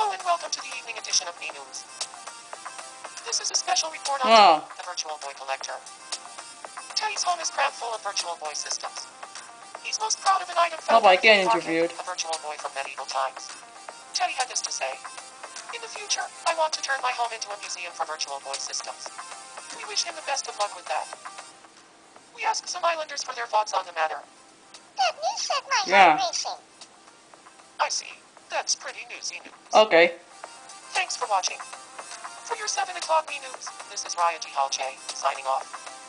Hello and welcome to the evening edition of Mii News. This is a special report on Oh. the Virtual Boy Collector. Teddy's home is crammed full of Virtual Boy systems. He's most proud of an item found Hope I in get his pocket, interviewed. a Virtual Boy from medieval times. Teddy had this to say. In the future, I want to turn my home into a museum for Virtual Boy systems. We wish him the best of luck with that. We asked some islanders for their thoughts on the matter. That new set my Yeah. heart racing. I see. That's pretty newsy news. Okay. Thanks for watching. For your 7 o'clock News, this is Raya G. Halche, signing off.